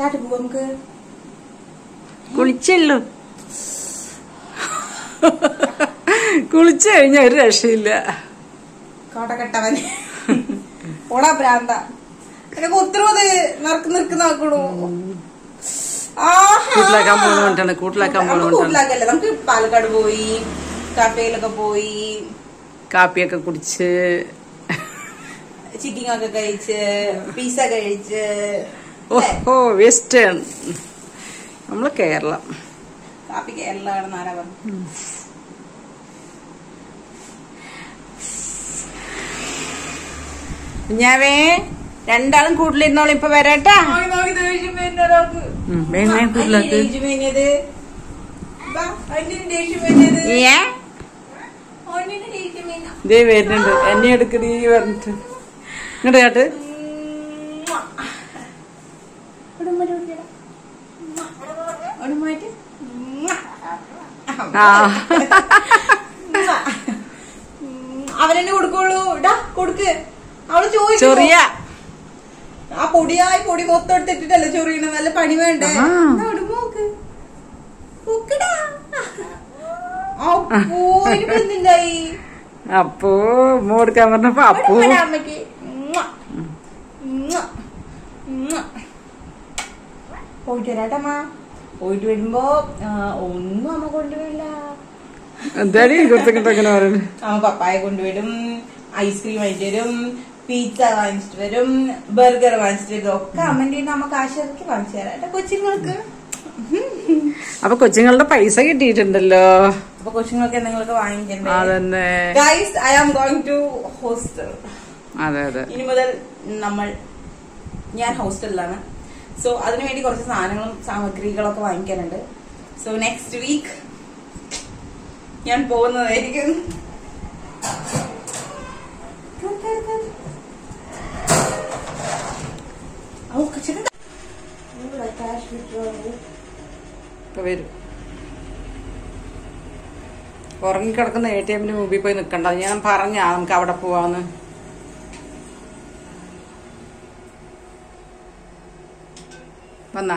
കാട്ടി പോവാ നമുക്ക്? കുളിച്ചല്ലോ കുളിച്ചു കഴിഞ്ഞ ഒരു രക്ഷയില്ല. കോട്ടക്കെട്ടവൻ ഓടാ പ്രാന്ത എനക്ക് ഒത്തിരി നിറക്ക് നിർക്ക് നോക്കണു കൂട്ടിലാക്കാൻ പോകുന്നോണ്ടാണ് കൂട്ടിലാക്കാൻ പോകുന്നോണ്ടാണ് നമുക്ക് പാലക്കാട് പോയി കാപ്പിയിലൊക്കെ പോയി കാപ്പിയൊക്കെ കുടിച്ച്. ചിക്കിങ്ങൊക്കെ കഴിച്ച് പീസ കഴിച്ച് ഓഹോ വെസ്റ്റേൺ നമ്മൾ കേരളം. കാപ്പി കേരളമാണ് ആരാ പറഞ്ഞു? ഞാവേ രണ്ടാളും കൂട്ടിലിരുന്നോളും ഇപ്പൊ വരാട്ടാ. വരുന്നുണ്ട്. എന്നെ എടുക്കണീ പറഞ്ഞിട്ട്. ഇങ്ങോട്ട് കേട്ട് ആ അവരെന്നെ കൊടുക്കുള്ളൂ. ഇടാ കൊടുക്ക്. അവൾ ചോദിച്ചു ആ പൊടിയായി പൊടി മൊത്തം എടുത്തിട്ടിട്ടല്ലേ ചൊറിയണ? നല്ല പണി വേണ്ടേ? നോക്ക്. നോക്കടാ. അപ്പോ മോടുക്കാൻ പറഞ്ഞപ്പോ അപ്പോ. ഇവിടെ പോയിട്ട് വരാട്ടമ്മ പോയിട്ട് വരുമ്പോ ഒന്നും അമ്മ കൊണ്ടുവരില്ല. എന്താടി അങ്ങനെ പറയുന്നത് അമ്മ പപ്പായ കൊണ്ടുവരും ഐസ്ക്രീം വാങ്ങിച്ചു വരും പിസ്സ വാങ്ങിച്ചിട്ട് വരും ബർഗർ വാങ്ങിച്ചിട്ട് വരും. ഒക്കെ അമ്മന്റെ നമ്മ നിന്ന് അമ്മ കാശ് ഇറക്കി വാങ്ങിച്ചു തരാട്ടെ കൊച്ചുങ്ങൾക്ക്? അപ്പൊ കൊച്ചുങ്ങളുടെ പൈസ കിട്ടിയിട്ടുണ്ടല്ലോ. അപ്പൊ കൊച്ചുങ്ങൾക്ക് എന്തെങ്കിലും വാങ്ങിക്കണ്ടേ? അതന്നെ. Guys I am going to hostel അതെ അതെ. ഇനി മുതൽ നമ്മൾ ഞാൻ ഹോസ്റ്റലിലാണ് സോ അതിനുവേണ്ടി കുറച്ച് സാധനങ്ങളും സാമഗ്രികളൊക്കെ വാങ്ങിക്കാനുണ്ട്. സോ നെക്സ്റ്റ് വീക്ക് ഞാൻ പോകുന്നതായിരിക്കും. വരും. ഉറങ്ങിക്കിടക്കുന്ന എ ടി എമ്മിന് മുമ്പിൽ പോയി നിൽക്കണ്ട ഞാൻ പറഞ്ഞാ നമുക്ക് അവിടെ പോവാന്ന്. വന്നാ.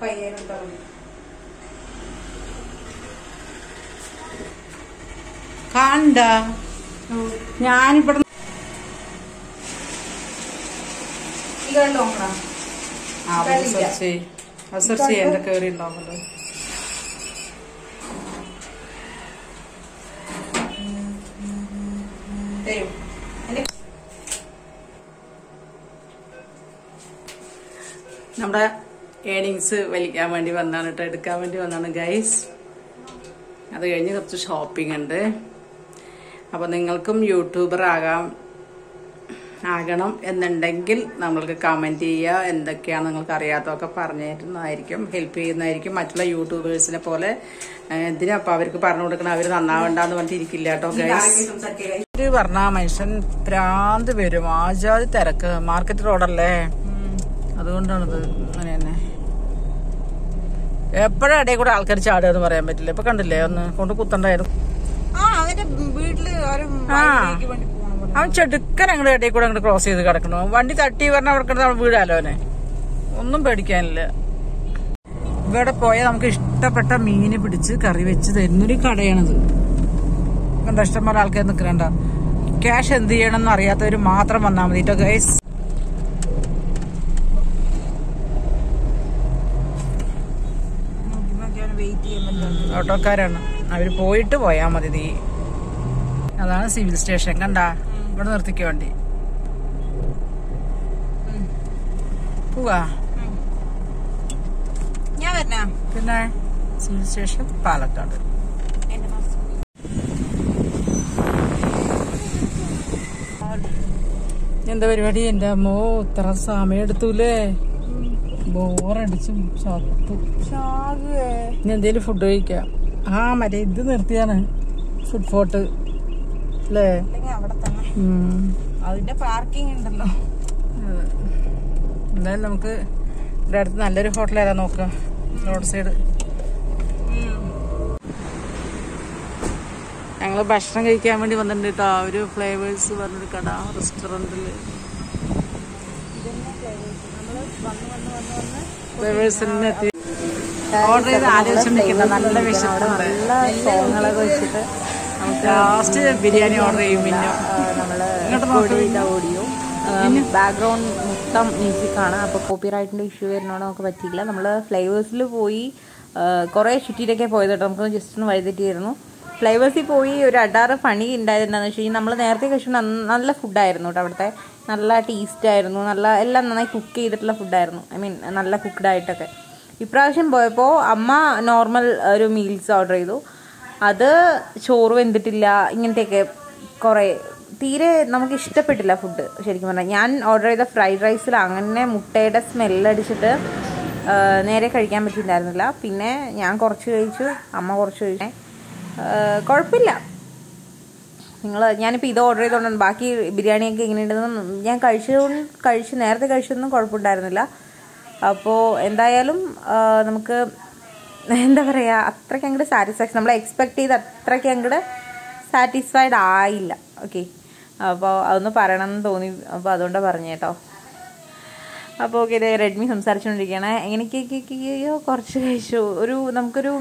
പയ്യനും കണ്ട ഞാനിവിടെ കണ്ടു ആ സെർച്ച് ചെയ് അത് സെർച്ച് ചെയ്യ എന്റെ കയറി ഉണ്ടാവുമല്ലോ നമ്മുടെ ഏണിങ്സ് വലിക്കാൻ വേണ്ടി വന്നാണ് കേട്ടോ എടുക്കാൻ വേണ്ടി വന്നാണ് ഗൈസ് അത് കഴിഞ്ഞ് കുറച്ച് ഷോപ്പിംഗ് ഉണ്ട്. അപ്പോൾ നിങ്ങൾക്കും യൂട്യൂബർ ആകാം ആകണം എന്നുണ്ടെങ്കിൽ നമ്മൾക്ക് കമന്റ് ചെയ്യുക. എന്തൊക്കെയാണ് നിങ്ങൾക്ക് അറിയാത്തതൊക്കെ പറഞ്ഞു തരുന്നതായിരിക്കും ഹെൽപ്പ് ചെയ്യുന്നതായിരിക്കും. മറ്റുള്ള യൂട്യൂബേഴ്സിനെ പോലെ എന്തിനാ അപ്പം അവർക്ക് പറഞ്ഞു കൊടുക്കണം? അവർ നന്നാവണ്ടെന്ന് പറഞ്ഞിട്ട് ഇരിക്കില്ല കേട്ടോ ഗൈസ് പറഞ്ഞ മനുഷ്യൻ പ്രാന്ത് വരും. ആജാതി തിരക്ക്. മാർക്കറ്റ് റോഡല്ലേ അതുകൊണ്ടാണിത് അങ്ങനെ തന്നെ. എപ്പോഴും ഇടയിൽ കൂടെ ആൾക്കാർ ചാടുക എന്ന് പറയാൻ പറ്റില്ല. ഇപ്പൊ കണ്ടില്ലേ? ഒന്ന് കൊണ്ട് കുത്തണ്ടായിരുന്നു. അവൻ ചെടുക്കൻ അങ്ങോട്ട് ഇടയിൽ കൂടെ അങ്ങോട്ട് ക്രോസ് ചെയ്ത് കിടക്കണു വണ്ടി തട്ടി പറഞ്ഞ അവിടെ വീടാലോനെ അവൻ അവനെ? ഒന്നും പേടിക്കാനില്ല. ഇവിടെ പോയാൽ നമുക്ക് ഇഷ്ടപ്പെട്ട മീന് പിടിച്ച് കറി വെച്ച് തരുന്നൊരു കടയാണിത്. കണ്ട? ഇഷ്ടംപോലെ ആൾക്കാർ നിൽക്കണ്ട ക്യാഷ് എന്ത് ചെയ്യണം എന്ന് അറിയാത്തവർ മാത്രം വന്നാൽ മതി. കേട്ടോ ഗൈസ് നോക്കി അവന് വെയിറ്റ് ഓട്ടോക്കാരാണ്. അവർ പോയിട്ട് പോയാ മതി നീ അതാണ് സിവിൽ സ്റ്റേഷൻ കണ്ട? ഇവിടെ നിർത്തിക്ക വണ്ടി. പോവാ. ഞാൻ വരണ? പിന്നെ സിവിൽ സ്റ്റേഷൻ പാലക്കാട്. എന്താ പരിപാടി? എന്റെ അമ്മോ ഇത്ര സമയം എടുത്തൂലേ? ബോറടിച്ചു ചത്തു. ഇനി എന്തേലും ഫുഡ് കഴിക്കാം? ആ മറ്റേ ഇത് നിർത്തിയാണ് ഫുഡ് ഫോർട്ട് അല്ലേ അതിന്റെ പാർക്കിംഗ് ഉണ്ടല്ലോ. എന്തായാലും നമുക്ക് ഇവിടെ അടുത്ത് നല്ലൊരു ഹോട്ടൽ ഏതാ നോക്കാം. റോഡ് സൈഡ് ഞങ്ങൾ ഭക്ഷണം കഴിക്കാൻ വേണ്ടി വന്നിട്ടുണ്ട് കേട്ടോ ഒരു ഫ്ലേവേഴ്സ് പറഞ്ഞൊരു കട റെസ്റ്റോറന്റിൽ ഓർഡർ ചെയ്ത് ആലോചിച്ചിരിക്കുന്ന നല്ല വിശപ്പുണ്ട്. നല്ല സോങ്ങുകളൊക്കെ വെച്ചിട്ട് നമുക്ക് ലാസ്റ്റ് ബിരിയാണി ഓർഡർ ചെയ്യും പിന്നെ. ഇങ്ങോട്ട് ഓടിയോ. ബാക്ക്ഗ്രൗണ്ട് മൊത്തം മ്യൂസിക്കാണ് അപ്പോൾ കോപ്പിറൈറ്റിന്റെ ഇഷ്യൂ വരുന്നോ നമുക്ക് പറ്റിയില്ല. നമ്മൾ ഫ്ലേവേഴ്സിൽ പോയി കുറെ ചുറ്റിയിട്ടൊക്കെ പോയത് കേട്ടോ നമുക്ക് ജസ്റ്റ് ഒന്ന് വഴുതിട്ടിരുന്നു ഫ്ലേവേഴ്സിൽ പോയി ഒരു അടാറ് പണി ഉണ്ടായിരുന്നു എന്താണെന്ന് വെച്ച് കഴിഞ്ഞാൽ നമ്മൾ നേരത്തെ കഴിച്ചു നല്ല ഫുഡായിരുന്നു കേട്ടോ അവിടുത്തെ. നല്ല ടേസ്റ്റ് ആയിരുന്നു നല്ല എല്ലാം നന്നായി കുക്ക് ചെയ്തിട്ടുള്ള ഫുഡായിരുന്നു ഐ മീൻ നല്ല കുക്ക്ഡ് ആയിട്ടൊക്കെ. ഇപ്രാവശ്യം പോയപ്പോൾ അമ്മ നോർമൽ ഒരു മീൽസ് ഓർഡർ ചെയ്തു. അത് ചോറ് വെന്തിട്ടില്ല ഇങ്ങനത്തെയൊക്കെ കുറേ. തീരെ നമുക്ക് ഇഷ്ടപ്പെട്ടില്ല ഫുഡ് ശരിക്കും പറഞ്ഞാൽ ഞാൻ ഓർഡർ ചെയ്ത ഫ്രൈഡ് റൈസിൽ അങ്ങനെ മുട്ടയുടെ സ്മെല്ലടിച്ചിട്ട് നേരെ കഴിക്കാൻ പറ്റിയിട്ടുണ്ടായിരുന്നില്ല. പിന്നെ ഞാൻ കുറച്ച് കഴിച്ചു അമ്മ കുറച്ച് കഴിച്ചേ. കുഴപ്പമില്ല. നിങ്ങൾ ഞാനിപ്പോൾ ഇത് ഓർഡർ ചെയ്തുകൊണ്ടാണ് ബാക്കി ബിരിയാണിയൊക്കെ ഇങ്ങനെയുണ്ടെന്ന് ഞാൻ കഴിച്ചതുകൊണ്ട് കഴിച്ച് നേരത്തെ കഴിച്ചതൊന്നും കുഴപ്പമുണ്ടായിരുന്നില്ല. അപ്പോൾ എന്തായാലും നമുക്ക് എന്താ പറയുക അത്രയ്ക്ക് അങ്ങോട്ട് സാറ്റിസ്ഫാക്ഷൻ നമ്മൾ എക്സ്പെക്ട് ചെയ്ത് അത്രയ്ക്ക് അങ്ങോട്ട് സാറ്റിസ്ഫൈഡ് ആയില്ല. ഓക്കെ അപ്പോൾ അതൊന്ന് പറയണം എന്ന് തോന്നി. അപ്പോൾ അതുകൊണ്ടാണ് പറഞ്ഞു കേട്ടോ അപ്പോൾ ഓക്കെ ഇതേ റെഡ്മി സംസാരിച്ചുകൊണ്ടിരിക്കുകയാണ് എങ്ങനെയൊക്കെയോ കുറച്ച് കഴിച്ചു. ഒരു നമുക്കൊരു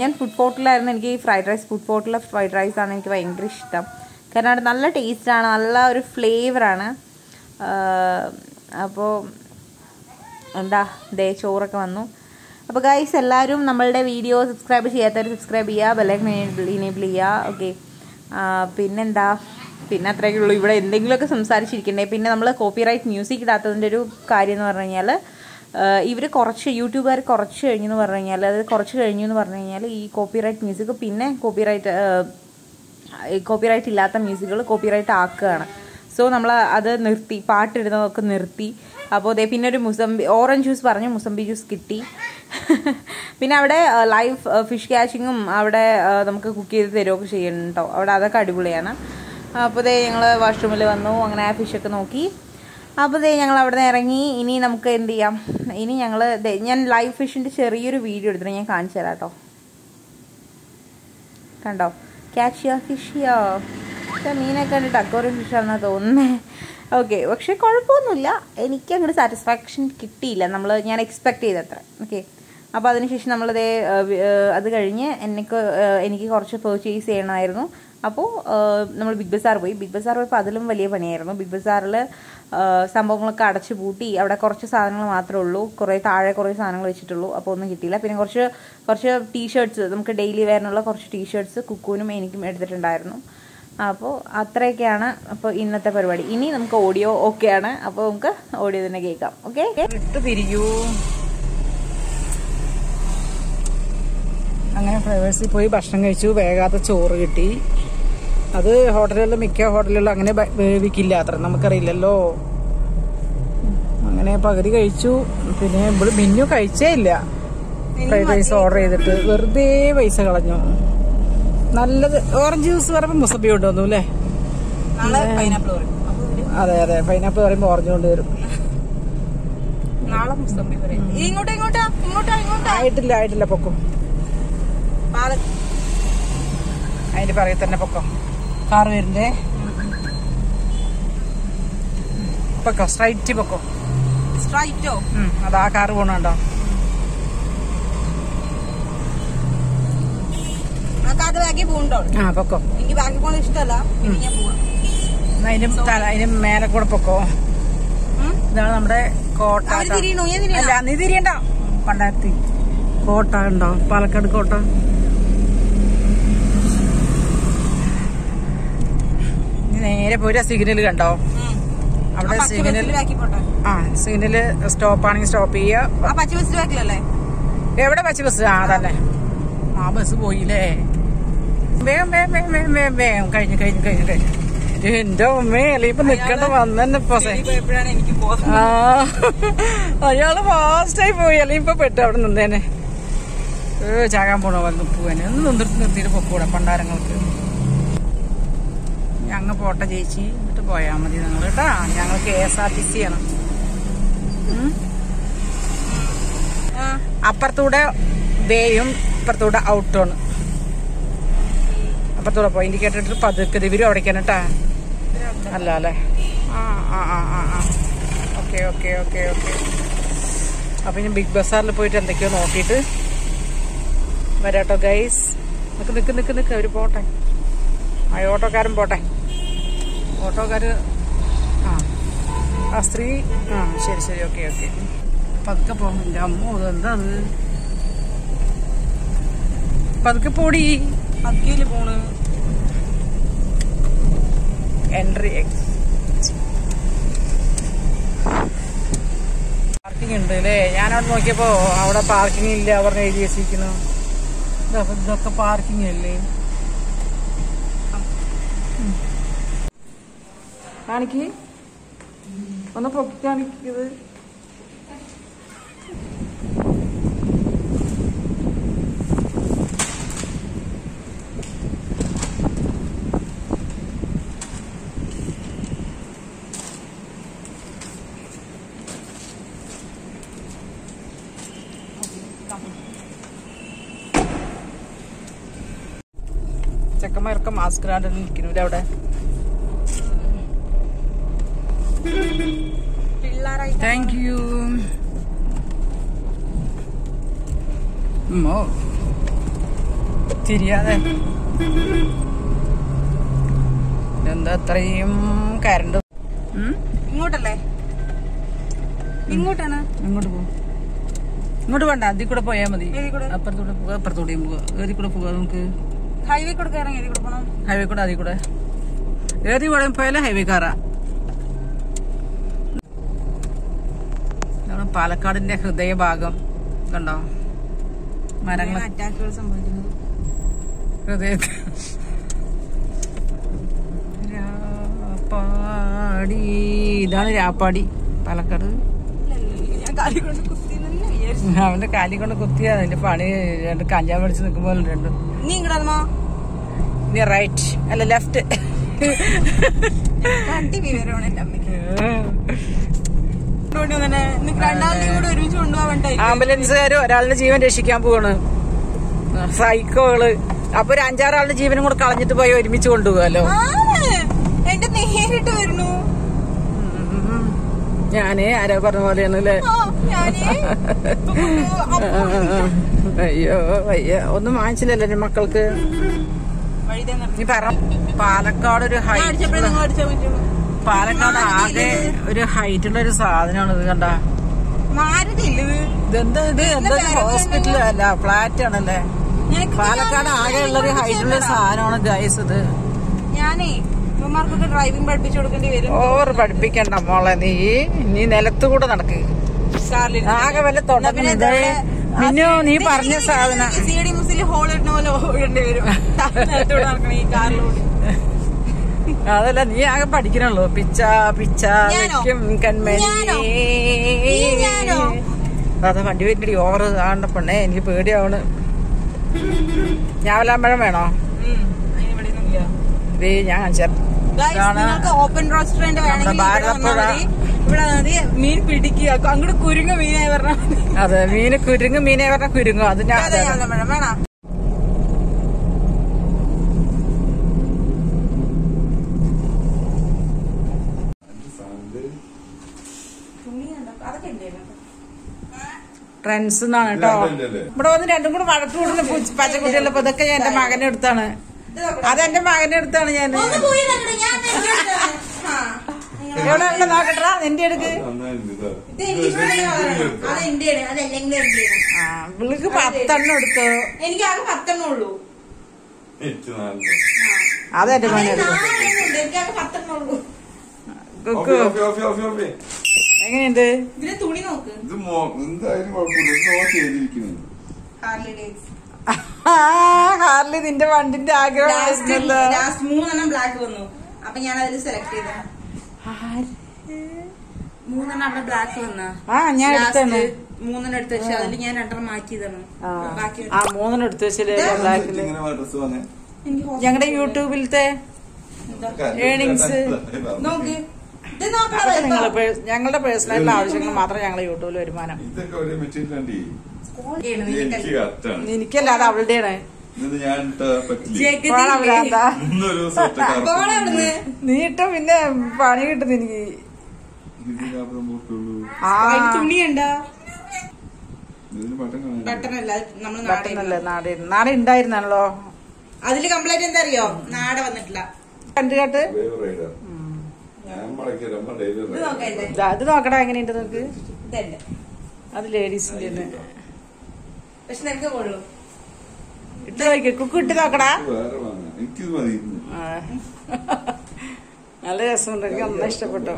ഞാൻ ഫുഡ് ഫോർട്ടിലായിരുന്നു എനിക്ക് ഫ്രൈഡ് റൈസ് ഫുഡ് ഫോർട്ടിലെ ഫ്രൈഡ് റൈസാണ് എനിക്ക് ഭയങ്കര ഇഷ്ടം. കാരണം അവിടെ നല്ല ടേസ്റ്റാണ് നല്ല ഒരു ഫ്ലേവറാണ്. അപ്പോൾ എന്താ ദേ ചോറൊക്കെ വന്നു. അപ്പോൾ ഗൈസ് എല്ലാവരും നമ്മളുടെ വീഡിയോ സബ്സ്ക്രൈബ് ചെയ്യാത്തവർ സബ്സ്ക്രൈബ് ചെയ്യുക ബെല്ലൈക്കൻ ഇനേബിൾ ചെയ്യുക ഓക്കെ പിന്നെന്താ പിന്നെ അത്രയൊക്കെ ഉള്ളൂ. ഇവിടെ എന്തെങ്കിലുമൊക്കെ സംസാരിച്ചിരിക്കണ്ടേ? പിന്നെ നമ്മൾ കോപ്പിറൈറ്റ് മ്യൂസിക് ഇടാത്തതിന്റെ ഒരു കാര്യം എന്ന് പറഞ്ഞു കഴിഞ്ഞാൽ ഇവർ കുറച്ച് യൂട്യൂബുകാർ കുറച്ച് കഴിഞ്ഞു എന്ന് പറഞ്ഞു കഴിഞ്ഞാൽ അത് കുറച്ച് കഴിഞ്ഞു എന്ന് പറഞ്ഞു കഴിഞ്ഞാൽ ഈ കോപ്പിറൈറ്റ് മ്യൂസിക് പിന്നെ കോപ്പിറൈറ്റ് കോപ്പിറൈറ്റ് ഇല്ലാത്ത മ്യൂസിക്കുകൾ കോപ്പിറൈറ്റ് ആക്കുകയാണ്. സോ നമ്മൾ അത് നിർത്തി പാട്ടിടുന്നതൊക്കെ നിർത്തി. അപ്പോൾ അതേ പിന്നെ ഒരു മുസംബി ഓറഞ്ച് ജ്യൂസ് പറഞ്ഞു മുസംബി ജ്യൂസ് കിട്ടി. പിന്നെ അവിടെ ലൈവ് ഫിഷ് ക്യാച്ചിങ്ങും അവിടെ നമുക്ക് കുക്ക് ചെയ്ത് തരുമൊക്കെ ചെയ്യണം കേട്ടോ അവിടെ അതൊക്കെ അടിപൊളിയാണ്. അപ്പോൾ ദേ ഞങ്ങൾ വാഷ്റൂമിൽ വന്നു അങ്ങനെ ആ ഫിഷൊക്കെ നോക്കി. അപ്പോൾ ദേ ഞങ്ങൾ അവിടെ നിന്ന് ഇറങ്ങി. ഇനി നമുക്ക് എന്ത് ചെയ്യാം? ഇനി ഞങ്ങൾ ഞാൻ ലൈവ് ഫിഷിന്റെ ചെറിയൊരു വീഡിയോ എടുത്തിട്ട് ഞാൻ കാണിച്ചു തരാം കേട്ടോ. കണ്ടോ? ക്യാച്ച് യുവർ ഫിഷ് യോ മീനൊക്കെ കണ്ടിട്ട് അക്വറിയം ഫിഷാണെന്ന് തോന്നുന്നത് ഓക്കെ പക്ഷേ കുഴപ്പമൊന്നുമില്ല. എനിക്ക് അങ്ങോട്ട് സാറ്റിസ്ഫാക്ഷൻ കിട്ടിയില്ല. നമ്മൾ ഞാൻ എക്സ്പെക്ട് ചെയ്തത്ര. ഓക്കെ അപ്പോൾ അതിനുശേഷം നമ്മളതേ അത് കഴിഞ്ഞ് എനിക്ക് എനിക്ക് കുറച്ച് പർച്ചേസ് ചെയ്യണമായിരുന്നു. അപ്പോൾ നമ്മൾ ബിഗ് ബസാർ പോയി. ബിഗ് ബസാർ പോയപ്പോൾ അതിലും വലിയ പണിയായിരുന്നു. ബിഗ് ബസാറിൽ സംഭവങ്ങളൊക്കെ അടച്ചു പൂട്ടി. അവിടെ കുറച്ച് സാധനങ്ങൾ മാത്രമേ ഉള്ളൂ. കുറേ താഴെ കുറേ സാധനങ്ങൾ വെച്ചിട്ടുള്ളൂ. അപ്പോൾ ഒന്നും കിട്ടിയില്ല. പിന്നെ കുറച്ച് കുറച്ച് ടീഷർട്സ് നമുക്ക് ഡെയിലി വെയറിനുള്ള കുറച്ച് ടീഷർട്സ് കുക്കൂനും എനിക്കും എടുത്തിട്ടുണ്ടായിരുന്നു. അപ്പോൾ അത്രയൊക്കെയാണ് അപ്പോൾ ഇന്നത്തെ പരിപാടി. ഇനി നമുക്ക് ഓഡിയോ ഓക്കെയാണ് അപ്പോൾ നമുക്ക് ഓഡിയോ തന്നെ കേൾക്കാം. ഓക്കെ ഇട്ട് തിരിയൂ. അങ്ങനെ ഫ്ലൈവേഴ്സിൽ പോയി ഭക്ഷണം കഴിച്ചു വേഗാത്ത ചോറ് കിട്ടി. അത് ഹോട്ടലുകളിൽ മിക്ക ഹോട്ടലുകളിലും അങ്ങനെ വേവിക്കില്ല അത്ര നമുക്കറിയില്ലല്ലോ. അങ്ങനെ പകുതി കഴിച്ചു പിന്നെ ഇവിടെ മിന്നു കഴിച്ചേ ഇല്ല. ഫ്രൈഡ് റൈസ് ഓർഡർ ചെയ്തിട്ട് വെറുതെ പൈസ കളഞ്ഞു. നല്ലത് ഓറഞ്ച് ജ്യൂസ് പറയുമ്പോൾ മുസബി കൊണ്ടുവന്നു അല്ലേ? അതെ അതെ പൈനാപ്പിൾ പറയുമ്പോൾ ഓറഞ്ച് കൊണ്ടുവരും ആയിട്ടില്ല ആയിട്ടില്ല പൊക്കം. അതിന്റെ പറയ തന്നെ പൊക്കം. കാറ് വരുന്നേ. പൊക്കോ സ്ട്രൈറ്റ് പൊക്കോ. സ്ട്രൈറ്റോ അതാ കാറ് പോണുണ്ടോ നമുക്ക് അത് ബാക്കി പോകണ്ടോ ആ പൊക്കോ. എനിക്ക് ബാക്കി ഇഷ്ടമല്ല. ഞാൻ പോവാം. മേലെ കൂടെ പൊക്കോ. ഇതാണ് നമ്മുടെ കോട്ട അല്ല നീ തിരിയണ്ട. പണ്ടാരത്തി. കോട്ട ഉണ്ടോ പാലക്കാട് കോട്ട. നേരെ പോരാ സിഗ്നൽ കണ്ടോ? അവിടെ സിഗ്നൽ ആ സിഗ്നൽ സ്റ്റോപ്പ് ആണെങ്കിൽ സ്റ്റോപ്പ് ചെയ്യുക. എവിടെ പച്ച ബസ് ആ തന്നെ ആ ബസ് പോയില്ലേ? വേഗം വേഗം വേഗം വേഗം വേഗം വേഗം കഴിഞ്ഞു കഴിഞ്ഞു കഴിഞ്ഞു കഴിഞ്ഞു. എന്റെ ഉമ്മയല്ലേ ഇപ്പൊ നിക്കണ്ട വന്നെ പോസേ എനിക്ക് ബോധം ആ. അയാൾ ഫാസ്റ്റായി പോയി അല്ലെ ഇപ്പൊ പെട്ടു അവിടെ നിന്നേനെ. ഏ ചാകാൻ പോണോ വന്ന് പോവാനെ. ഒന്ന് നിന്നിട്ട് നിർത്തിയിട്ട് പൊക്കൂടെ പണ്ടാരങ്ങൾക്ക്. ഞങ്ങ പോട്ടെ ചേച്ചി. എന്നിട്ട് പോയാ മതി നിങ്ങൾ കേട്ടാ. ഞങ്ങൾ K S R T C ആണ്. അപ്പുറത്തൂടെ വേയും ഇപ്പുറത്തൂടെ ഔട്ടുമാണ് അപ്പുറത്തൂടെ പോയി. ഇൻഡിക്കേറ്റർ പതുക്കെ ദിവരും അവിടേക്കാണ് കേട്ടാ. അല്ല അല്ലേ? ആ ആ ആ ഓക്കെ ഓക്കെ ഓക്കെ ഓക്കെ. അപ്പൊ ഇനി ബിഗ് ബസാറിൽ പോയിട്ട് എന്തൊക്കെയോ നോക്കിയിട്ട് വരാട്ടോ ഗൈസ് നിക്ക് നിക്ക് നിക്ക് നിക്ക്. അവർ പോട്ടെ. ആ ഓട്ടോക്കാരൻ പോട്ടെ. ഓട്ടോക്കാര് ആ. ആ സ്ത്രീ? ആ ശരി ശരി ഓക്കെ ഓക്കെ. പതുക്കെ പോകും അമ്മോ എന്താ അത് പതുക്കെ പോടി. അക്കിയിൽ പോണ്? എൻട്രി പാർക്കിംഗ് ഉണ്ട് അല്ലേ? ഞാനവിടെ നോക്കിയപ്പോൾ അവിടെ പാർക്കിംഗ് ഇല്ല പറഞ്ഞ് എഴുതി വെച്ചിരിക്കുന്നു. ഇതൊക്കെ പാർക്കിംഗ് അല്ലേ? കാണിക്ക്. ഒന്ന് പൊക്കി കാണിക്കത് ചെക്കന്മാരൊക്കെ മാസ്ക് ഇടാണ്ട് നിൽക്കുന്നു അവിടെ തിരിയാതെ എന്താ അത്രയും കരണ്ട്? ഇങ്ങോട്ടല്ലേ? ഇങ്ങോട്ടാണ്? ഇങ്ങോട്ട് പോകും ഇങ്ങോട്ട് വേണ്ട അതിൽ കൂടെ പോയാൽ മതി. കൂടെ? അപ്പുറത്തൂടെ പോകാം അപ്പുറത്തൂടെയും പോകാം. ഏതി കൂടെ പോകാം നമുക്ക്? ഹൈവേ കൊടുക്കാൻ ഏതി കൂടെ കൊടുക്കണം ഹൈവേ കൂടെ അതിൽ കൂടെ. ഏതി കൂടെ പോയാലും ഹൈവേ കാറാ ഇതാണ് പാലക്കാടിന്റെ ഹൃദയഭാഗം. കണ്ടോ? മരങ്ങൾ അറ്റാക്കുകൾ സംഭവിക്കുന്നത് ഹൃദയ രാപ്പാടി ഇതാണ് രാപ്പാടി. പാലക്കാട്. അവന്റെ കാലി കൊണ്ട് കുത്തിയാ അതിന്റെ പണി രണ്ട് കഞ്ചാവ് പഠിച്ച് നിൽക്കുമ്പോൾ രണ്ട്. നീ റൈറ്റ്. അല്ല ലെഫ്റ്റ്. എന്റെ ആംബുലൻസുകാർ ഒരാളുടെ ജീവൻ രക്ഷിക്കാൻ പോവാണ്. സൈക്കോകൾ. അപ്പൊ ഒരു അഞ്ചാറാളുടെ ജീവനും കൂടെ കളഞ്ഞിട്ട് പോയി ഒരുമിച്ച് കൊണ്ടുപോകാലോ? എന്റെ നേരിട്ട് വരുന്നു. ഞാനേ ആരോ പറഞ്ഞ പോലെയാണ് അല്ലേ? അയ്യോ അയ്യോ ഒന്നും വാങ്ങിച്ചില്ലല്ലോ എന്റെ മക്കൾക്ക്. നീ പറ. പാലക്കാട് ഒരു ഹൈറ്റ് പാലക്കാട് ആകെ ഒരു ഹൈറ്റ് ഉള്ള ഒരു സാധനമാണ് ഇത് കണ്ട. ഇതെന്താ ഇത്? എന്താ ഹോസ്പിറ്റലല്ല ഫ്ലാറ്റ് ആണല്ലേ? പാലക്കാട് ആകെ ഉള്ള ഒരു ഹൈറ്റ് ഉള്ള ഒരു സാധനമാണ് ഗൈസ് ഇത്. ഞാനേ ഇവന്മാർക്കൊക്കെ ഡ്രൈവിംഗ് പഠിപ്പിച്ചു കൊടുക്കേണ്ടി വരും. ഓവർ പഠിപ്പിക്കണ്ട മോളെ നീ. നീ നിലത്ത് കൂടെ നടക്ക്. ആകെ വല്ല തൊടങ്ങിയതേ മിന്നു നീ പറഞ്ഞ സാധന. സി ഡി മുസിൽ ഹോൾ ഇടുന്ന പോലെ ഓടേണ്ടി വരും. ഈ കാറിലോട്. അതല്ല നീ ആകെ പഠിക്കണുള്ളൂ. പിച്ച പിച്ച അതാ വെക്കും കൺമണി. ഞാനോ? അതെ വണ്ടി വരുന്നടി ഓവർ ആണ്ട പെണ്ണേ. എനിക്ക് പേടിയാവണ്. ഞാവലാമ്പഴം വേണോ? ദേ ഞാൻ ഓപ്പൺ റെസ്റ്റോറന്റ് ഇവിടെ മതി. മീൻ പിടിക്കുക. അങ്ങോട്ട് കുരുങ്ങ മീനായി പറഞ്ഞാൽ അതെ മീന് കുരുങ്ങ് മീനെ പറഞ്ഞ കുരുങ്ങും. അത് ഞാൻ വേണം? അതൊക്കെ ഉണ്ടായിരുന്നു ട്രെൻഡ്സ് എന്നാണ് കേട്ടോ ഇവിടെ വന്ന് രണ്ടും കൂടെ വഴക്ക് കൂടുന്ന പൂച്ച- ഇതൊക്കെ ഞാൻ എന്റെ മകനെ എടുത്താണ്. അത് എന്റെ മകനെ എടുത്താണ് ഞാൻ. ഒന്ന് പോയി നോക്കട്ടെ, ഞാൻ നിന്റെ അടുത്താണ്. ആ. എവിടെ ഉണ്ട്? നോക്കട്ടാ നിന്റെ എന്റെയാണ് ആ ഇവൾക്ക് പത്തെണ്ണം എടുത്തു? എനിക്ക് ആകെ പത്തെണ്ണം ഉള്ളൂ. അത് എന്റെ അതിന് എടുത്തു എങ്ങനെയുണ്ട്? തുണി നോക്ക്. ഇത് എന്തായാലും കുഴപ്പമില്ല. Harley Davidson. ഹാർലി നിന്റെ വണ്ടിന്റെ ആഗ്രഹം ലാസ്റ്റ് മൂന്നെണ്ണം ബ്ലാക്ക് വന്നു. അപ്പൊ ഞാൻ അതിൽ സെലക്ട് ചെയ്ത. മൂന്നെണ്ണം അവിടെ ബ്ലാക്ക് വന്ന. ആ ഞാൻ എടുത്താണ് മൂന്നെണ്ണം എടുത്ത് വെച്ചാൽ അതിൽ ഞാൻ രണ്ടെണ്ണം മാറ്റിയതാണ്. ബാക്കി ആ മൂന്നെണ്ണം എടുത്ത് ഹോസ്പിറ്റലിൽ ഞങ്ങളുടെ യൂട്യൂബിലത്തെ Earnings. നോക്ക്. അതൊക്കെ പേ- ഞങ്ങളുടെ പേഴ്സണൽ ആവശ്യങ്ങൾ മാത്രം ഞങ്ങൾ യൂട്യൂബിൽ വരുമാനം. ഇതൊക്കെ ഒരു മെറ്റീരിയൽ അവളുടെയാണ്. നീ ഇട്ട പിന്നെ പണി കിട്ടുന്നു എനിക്ക്. നാടെ നാടെ ഉണ്ടായിരുന്നാണല്ലോ അതിൽ കംപ്ലൈന്റ് എന്താ അറിയോ? നാട വന്നിട്ടില്ല. കണ്ടു ഇത് നോക്കടാ എങ്ങനെയുണ്ട് നോക്ക് അത് ലേഡീസിന്റെ പക്ഷെ നിനക്ക് കൊള്ളു. ഇട്ട് നോക്കി കുക്ക് ഇട്ട് നോക്കടാ. നല്ല രസമുണ്ട്. എനിക്ക് നന്നായി ഇഷ്ടപ്പെട്ടു.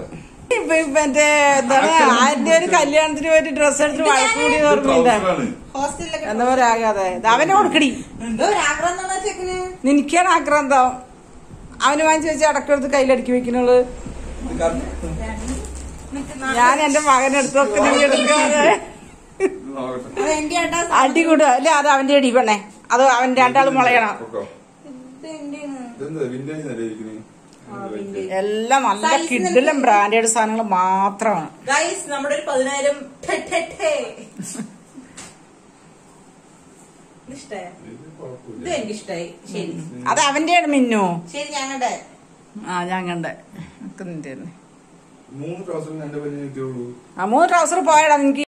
ഇപ്പൊ ഇപ്പൊ എന്റെ എന്താണ് ആന്റെ ഒരു കല്യാണത്തിന് പോയിട്ട് ഡ്രസ് എടുത്ത് വഴക്കൂടി ഓർമ്മയില്ല. എന്താ പറയാ ആകാതെ അവനെ കൊടുക്കടി. നിനക്കാണ് ആക്രാന്തം അവന് വാങ്ങിച്ചു വെച്ച് അടക്കെടുത്ത് കയ്യിലടക്കി വെക്കുന്നുള്ളു നാ- ഞാൻ എന്റെ മകനെടുത്ത് വെക്കുന്ന എടുക്കാതെ. അടി കൂടുക. അല്ലെ? അത് അവന്റെ അടി പെണ്ണേ. അത് അവൻ രണ്ടാൾ മുളയണം. എല്ലാം നല്ല കിഡിലും ബ്രാൻഡഡ് സാധനങ്ങൾ മാത്രമാണ്. ഗൈസ് നമ്മുടെ ഒരു പതിനായിരം. ഇത് ഇഷ്ടായോ? ഇത് എനിക്ക് ഇഷ്ടായി ശരി. അത് അവന്റെയാണ് മിന്നു. ശരി ഞങ്ങളുടെ ആ ഞാൻ കണ്ടേ. നിന്റെ മൂന്ന് എന്റെ പനി കിട്ടിയുള്ളൂ ആ മൂന്ന് ട്രൗസർ പോയടാ നിനക്ക്.